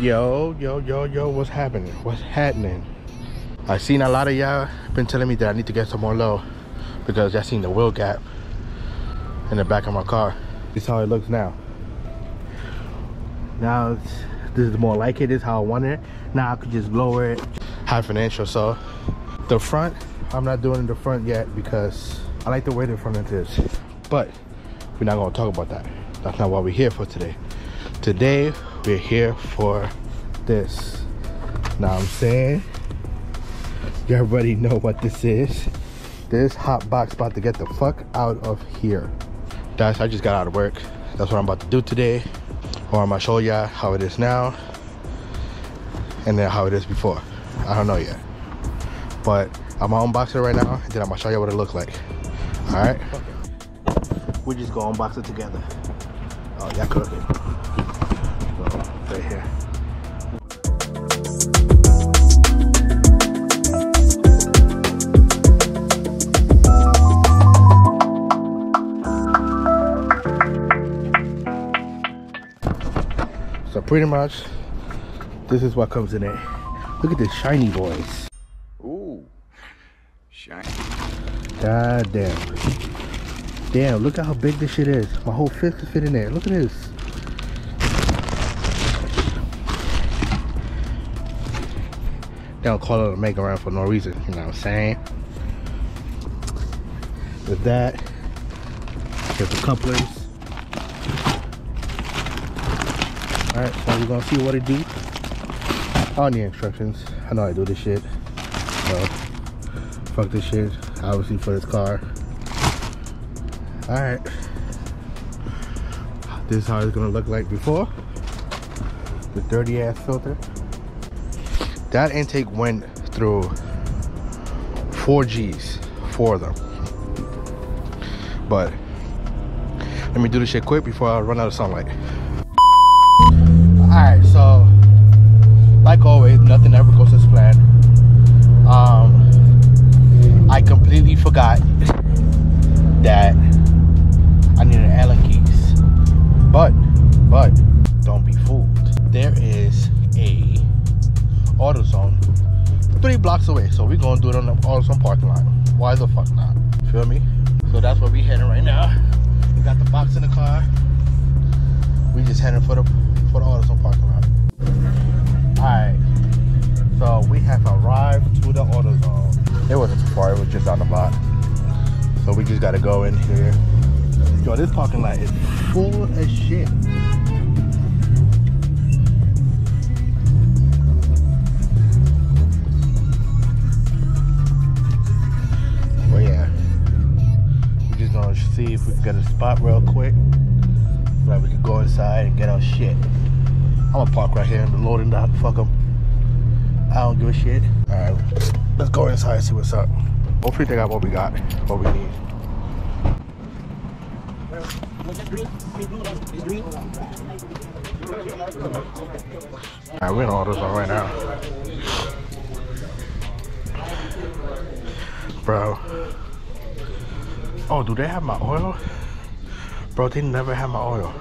yo, yo, yo, yo, what's happening? What's happening? I seen a lot of y'all been telling me that I need to get some more low because y'all seen the wheel gap in the back of my car. This is how it looks now. Now this is more like it. This is how I want it. Now I could just lower it. High financial. So the front, I'm not doing the front yet because I like the way the front is. But we're not gonna talk about that. That's not what we're here for today. Today we're here for this. Now I'm saying you already know what this is. This hot box about to get the fuck out of here. Guys, I just got out of work. That's what I'm about to do today. Or I'm gonna show y'all how it is now and then how it is before. I don't know yet. But I'm gonna unbox it right now and then I'm gonna show you what it looks like. Alright? We just gonna unbox it together. Oh, y'all cooking. So, right here. So pretty much, this is what comes in it. Look at this shiny boys. Ooh. Shiny. God damn. Damn, look at how big this shit is. My whole fist can fit in there. Look at this. They don't call it a make around for no reason, you know what I'm saying? With that, there's the couplers. Alright, so we're gonna see what it do. Don't need instructions. I know I do this shit. So fuck this shit. Obviously for this car. Alright. This is how it's gonna look like before. The dirty ass filter. That intake went through four G's, four of them. But let me do this shit quick before I run out of sunlight. Alright, so like always, nothing ever goes as planned. Um, I completely forgot we're gonna do it on the oh, AutoZone parking lot. Why the fuck not? Feel me? So that's where we heading right now. We got the box in the car. We just heading for the for the AutoZone parking lot. Alright. So we have arrived to the AutoZone. It wasn't too far, it was just on the block. So we just gotta go in here. Yo, this parking lot is full as shit. See if we can get a spot real quick. Right, we can go inside and get our shit. I'm gonna park right here in the loading dock. Fuck them. I don't give a shit. All right, let's go inside and see what's up. Hopefully they got what we got, what we need. All right, we're in AutoZone right now. Bro. Oh, do they have my oil? Bro, they never have my oil.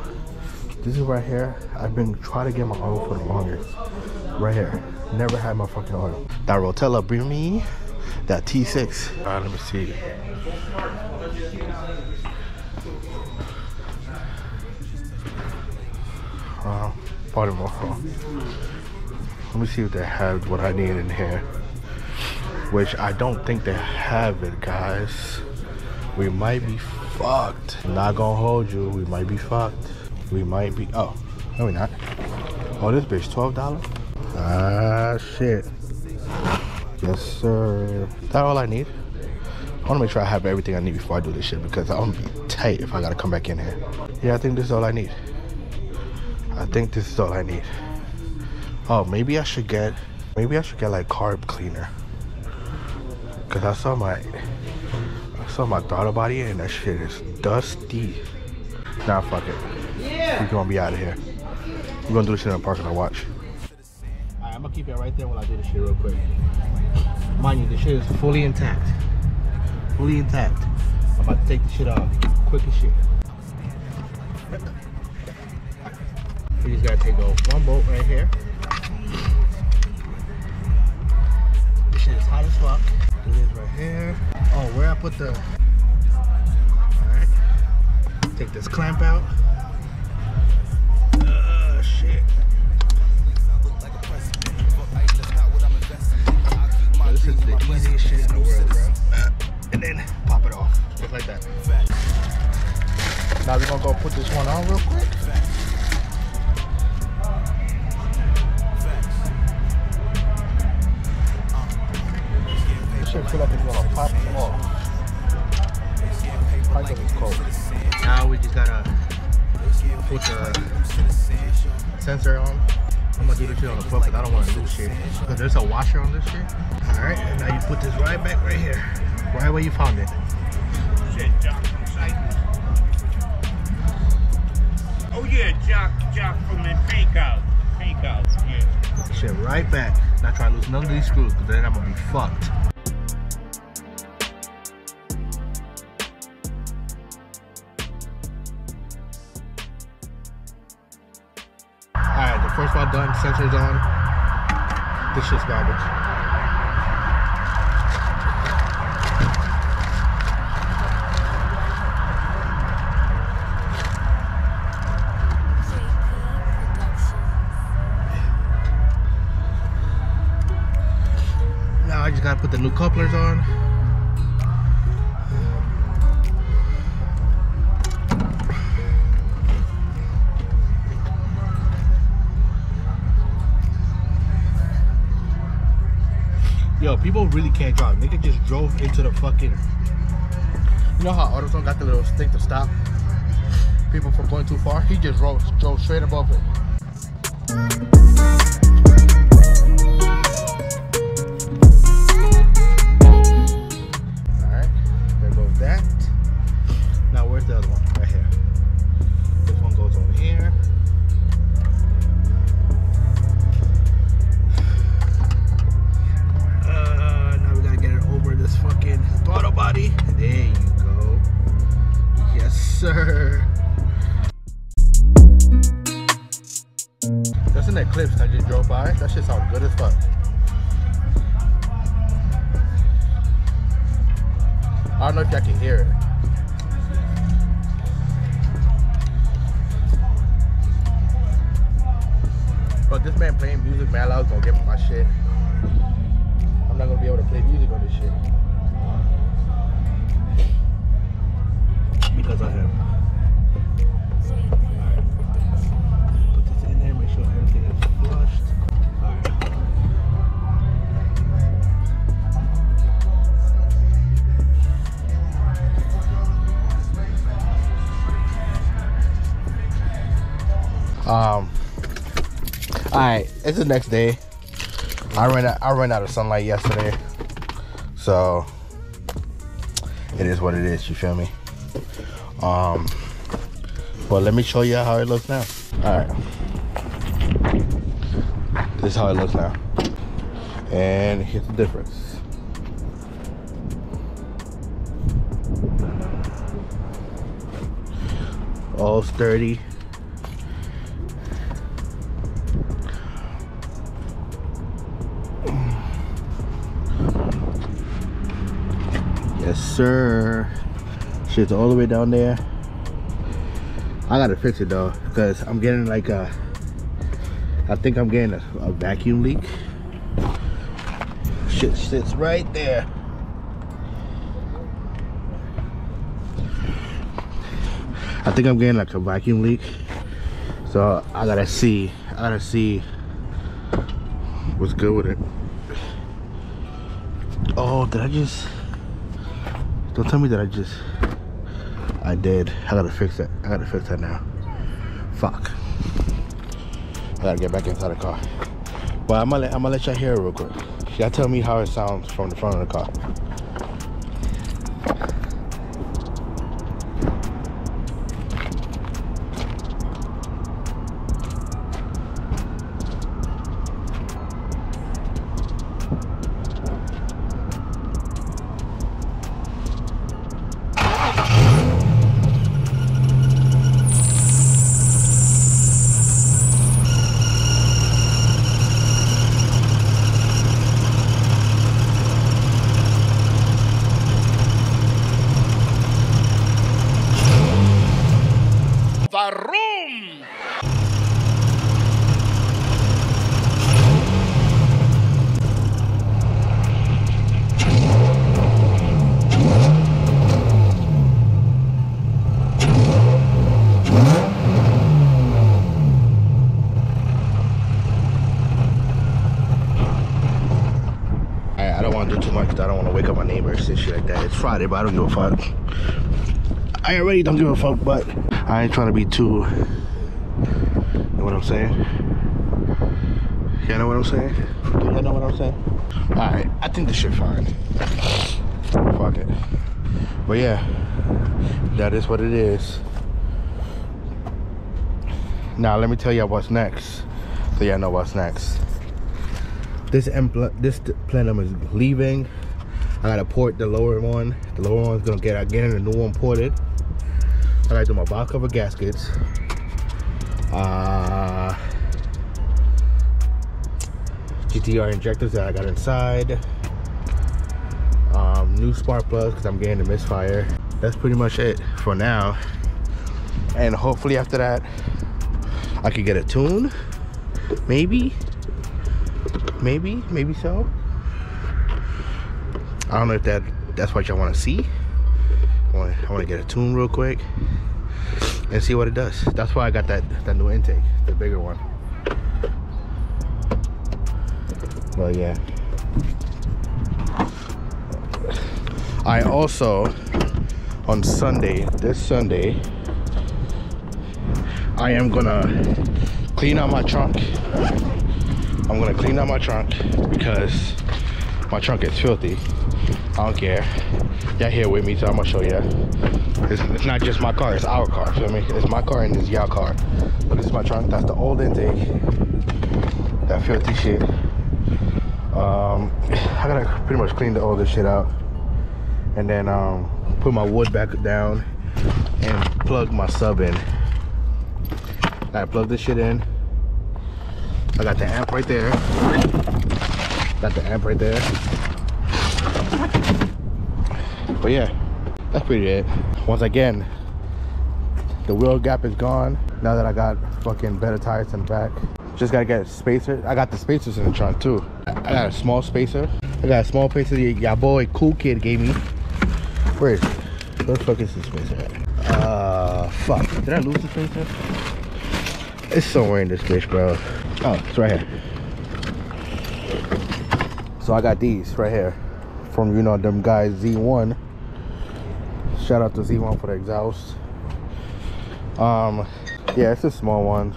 This is right here. I've been trying to get my oil for the longest. Right here. Never had my fucking oil. That Rotella bring me that T6. All right, let me see. Uh, Baltimore. Let me see if they have what I need in here. Which I don't think they have it, guys. We might be fucked. Not gonna hold you. We might be fucked. We might be. Oh, no, we not. Oh, this bitch twelve dollars. Ah, shit. Yes, sir. That all I need. I want to make sure I have everything I need before I do this shit because I'm gonna be tight if I gotta come back in here. Yeah, I think this is all I need. I think this is all I need. Oh, maybe I should get, maybe I should get like carb cleaner. Cause I saw my, something I thought about it and that shit is dusty. Nah, fuck it. Yeah. We're gonna be out of here. We're gonna do this shit in the parking lot. Watch. I'm gonna keep it right there while I do this shit real quick. Mind you, this shit is fully intact. Fully intact. I'm about to take the shit off. Quick as shit. We just gotta take off one bolt right here. This shit is hot as fuck. Do this right here put the. All right. Take this clamp out. Uh, shit. This is the shit in the world, bro. And then pop it off, just like that. Now we're gonna go put this one on real quick. Feel like it's gonna pop off. I think it's cold. Now we just gotta put the sensor on. I'm gonna do this shit on the foot because I don't want to lose shit. Because there's a washer on this shit. Alright, and now you put this right back right here. Right where you found it. Shit, Jock from Cyprus. Oh yeah, Jock, Jock from the fake out. Fake out, yeah. Shit right back. Not trying to lose none of these screws because then I'm gonna be fucked. First one done, sensors on. This shit's garbage. Now I just gotta put the new couplers on. Yo, people really can't drive. Nigga just drove into the fucking. You know how AutoZone got the little thing to stop people from going too far? He just drove, drove straight above it. Mad loud get my shit. I'm not gonna be able to play music on this shit. Because of him. Put this in there, make sure everything is flushed. Um. All right, it's the next day. I ran out, I ran out of sunlight yesterday, so it is what it is. You feel me? Um. But let me show you how it looks now. All right. This is how it looks now, and here's the difference. All sturdy. Sir. Shit's all the way down there. I gotta fix it though, because I'm getting like a. I think I'm getting a, a vacuum leak. Shit sits right there. I think I'm getting like a vacuum leak. So I gotta see. I gotta see what's good with it. Oh, did I just? Don't tell me that I just. I did. I gotta fix that. I gotta fix that now. Fuck. I gotta get back inside the car. But I'm gonna I'm gonna let y'all hear it real quick. Y'all tell me how it sounds from the front of the car. Like that. It's Friday, but I don't give a fuck. I already don't give a fuck, but I ain't trying to be too. You know what I'm saying? You know what I'm saying? Do you know what I'm saying? Alright, I think this shit fine. Fuck it. But yeah, that is what it is. Now let me tell y'all what's next. So y'all know what's next. This this plenum is leaving. I gotta port the lower one. The lower one's gonna get again the new one ported. I gotta do my box cover gaskets. Uh GTR injectors that I got inside. Um, new spark plugs because I'm getting the misfire. That's pretty much it for now. And hopefully after that, I could get a tune. Maybe. Maybe. Maybe so. I don't know if that that's what y'all want to see. I want to get a tune real quick and see what it does. That's why I got that that new intake, the bigger one. But yeah. I also on Sunday, this Sunday, I am gonna clean out my trunk. I'm gonna clean out my trunk because my trunk is filthy. I don't care. Y'all here with me, so I'm gonna show you. It's, it's, not just my car, it's our car, feel me? It's my car and it's y'all car. But this is my trunk, that's the old intake. That filthy shit um, I gotta pretty much clean all this shit out and then um, put my wood back down and plug my sub in. I plug this shit in. I got the amp right there. Got the amp right there. But yeah, that's pretty it. Once again, the wheel gap is gone. Now that I got fucking better tires in the back. Just gotta get a spacer. I got the spacers in the trunk too. I got a small spacer. I got a small spacer that your boy Cool Kid gave me. Where is it? Where the fuck is this spacer at? Uh, fuck. Did I lose the spacer? It's somewhere in this bitch, bro. Oh, it's right here. So I got these right here from, you know, them guys Z1. Shout out to Z1 for the exhaust. Um, yeah, it's a small one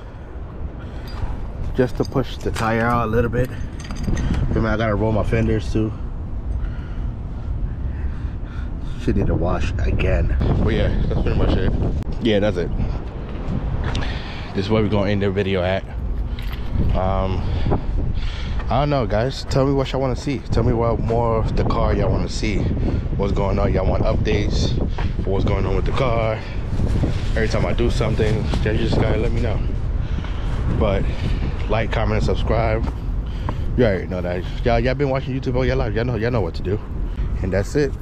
just to push the tire out a little bit. I, I gotta roll my fenders too. Should need to wash again. But yeah, that's pretty much it. Yeah, that's it. This is where we're gonna end the video at. Um, I don't know, guys. Tell me what y'all want to see. Tell me what more of the car y'all want to see. What's going on? Y'all want updates? For what's going on with the car? Every time I do something, you just gotta let me know. But like, comment, and subscribe. You already know that. Y'all, y'all been watching YouTube all your life. Y'all know, y'all know what to do. And that's it.